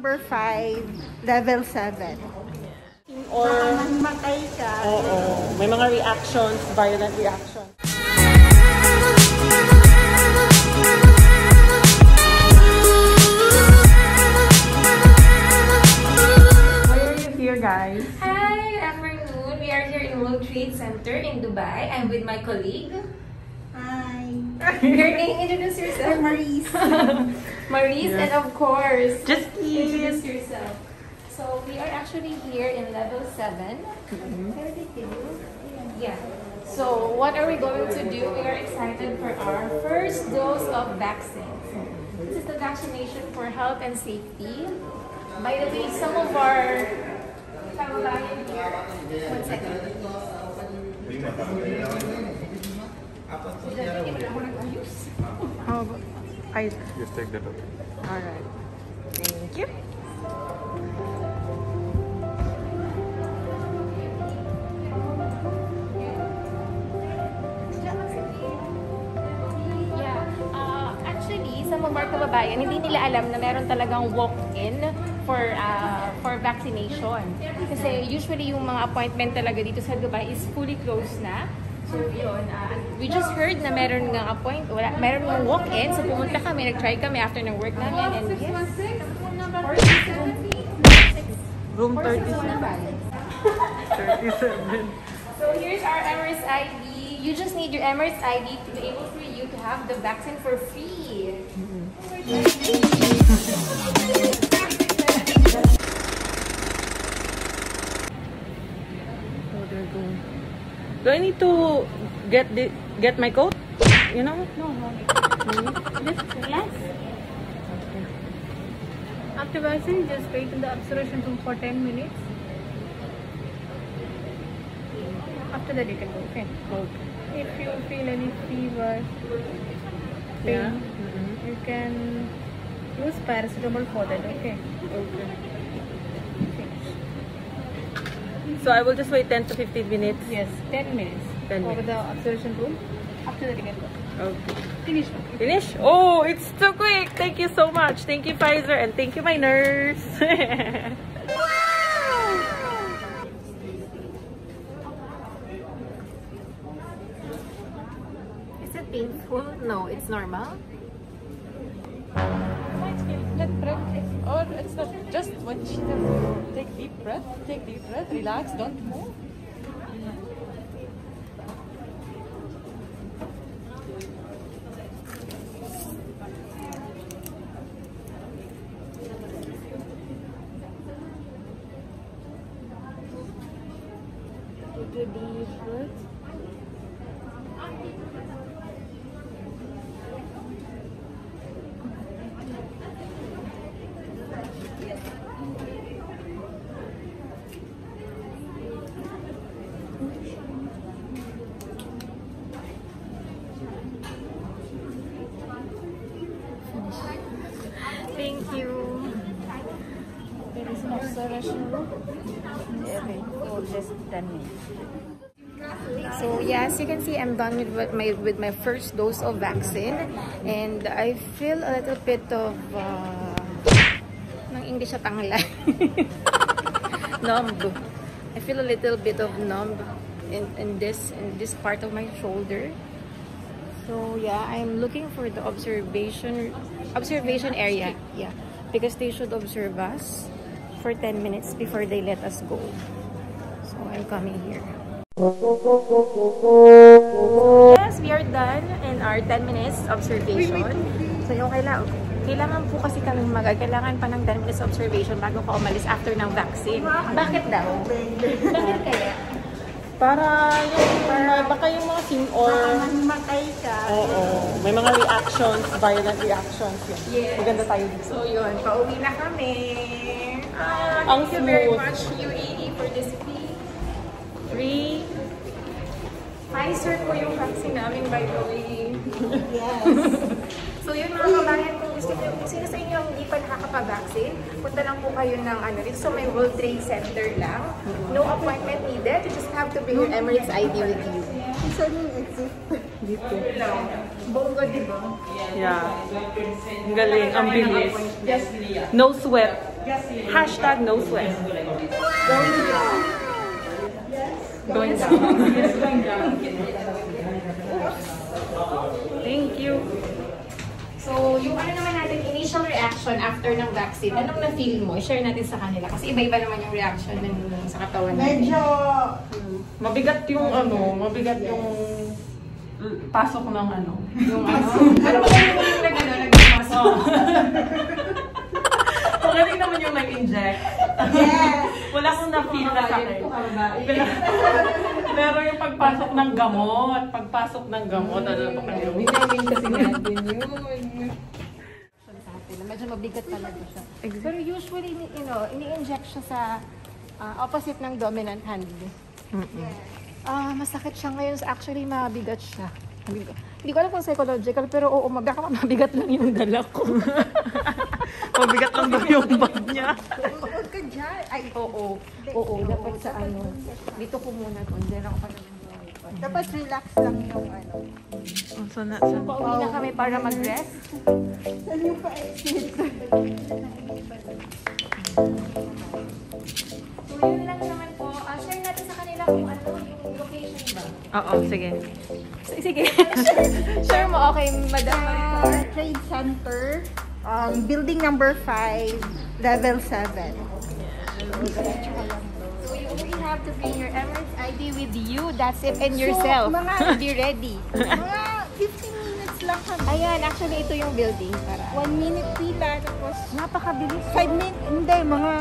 Number 5, level 7. Or, Mamatay ka. oo, may mga reactions, violent reactions. Why are you here, guys? Hi, I'm Renoon. We are here in World Trade Center in Dubai. I'm with my colleague. Hi. Your name, introduce yourself. I'm Maurice. Maurice, and of course, Just introduce yourself. So we are actually here in level 7. Yeah. So what are we going to do? We are excited for our first dose of vaccine. This is the vaccination for health and safety. By the way, some of our kababayan here, one second. How about, I, Just take that away. alright. Thank you. Yeah. Actually, some of our kababayan, hindi nila alam na meron talagang walk-in for uh, for vaccination. Kasi usually yung mga appointment talaga dito sa Dubai is fully closed na. So yun, uh, we just heard na meron ng appoint, wala, meron ng walk-in. So pumunta kami, nag-try kami after ng work namin. And yes, Room 37. 37. So here's our Emirates ID. You just need your Emirates ID to be able for you to have the vaccine for free. Oh, Do I need to get the get my coat? You know? No, no. Relax. After vaccine, just wait in the observation room for 10 minutes. After that, you can go. Okay. Okay. If you feel any fever, pain, Yeah. Mhm. you can use paracetamol for that. Okay. Okay. So I will just wait 10 to 15 minutes. Yes, 10 minutes. 10 Over minutes. the observation room. After that, you can go. Okay. Finish. Finish? Oh, it's too quick. Thank you so much. Thank you, Pfizer, and thank you, my nurse. Is it painful? No, it's normal. It's not just when she does. Take deep breath, take deep breath, relax, don't move. Take a deep breath. Okay, for just 10 minutes. So yes, you can see I'm done with my with my first dose of vaccine, and I feel a little bit of uh, ng English at tangla. numb. I feel a little bit of numb in, in this in this part of my shoulder. So yeah, I'm looking for the observation observation area. Yeah, because they should observe us for 10 minutes before they let us go. So I'm coming here. Yes, we are done in our 10 minutes observation. So yung kailangan, kailangan po kasi kami mag kailangan pa ng 10 minutes observation bago ka umalis after ng vaccine. Bakit daw? Bakit kaya? Para yung, para baka yung mga sim or... Mamatay ka. Oo. May mga reactions, violent reactions. Yun. Yes. Maganda tayo dito. So yun, pauwi na kami. Ang thank you very much UAE for this free. Free. Pfizer po yung vaccine namin by the way. Yes. So yun mga kabayan, kung gusto niyo, kung sino sa inyo ang hindi pa nakakapag-vaccine, punta lang po kayo ng ano, dito sa may World Trade Center lang. No appointment needed. You just have to bring your Emirates ID with you. Saan yung exit? Dito. Bongo, di ba? Yeah. Ang galing. Ang bilis. No sweat. Hashtag no sweat. Going down. Yes, going down. Thank you. So, yung ano naman natin, initial reaction after ng vaccine, anong na-feel mo? Share natin sa kanila. Kasi iba-iba naman yung reaction ng, sa katawan natin. Medyo, Mabigat yung ano, mabigat yung pasok ng ano. Yung ano? Ano ba yung yung nag Magaling naman yung nag-inject. yes. Wala akong na-feel na sakit. Pero, pero yung pagpasok ng gamot, pagpasok ng gamot, ano pa kayo? Vitamin kasi natin yun. Medyo mabigat talaga siya. Pero usually, you know, ini-inject siya sa ah, opposite ng dominant hand. Ah, masakit siya ngayon. Actually, mabigat siya. Mabigat. Hindi ko alam kung psychological, pero oo, mabigat, mabigat lang yung dala ko. Daw yung bag niya. Huwag ka dyan. Ay, oo, oo, dapat sa ano. Dito ko muna to. Diyan ako pa naman dapat relax lang yung ano. Oh, so, na, so, Pauwi na kami para mag-rest. Saan yung pa-exit? So, yun lang naman po. Ah, share natin sa kanila kung ano yung location ba. Oo, sige. Sige. share mo, okay, madam. Uh, Trade Center, um, building number 5, level 7. So, you only have to bring your Emirates ID with you. That's it. And yourself. mga- to be ready. Mga 15 minutes lang kami. Ayan, actually, ito yung building. Para. 1 minute pila, tapos Napakabilis. 5 minutes, hindi, mga